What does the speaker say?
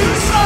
to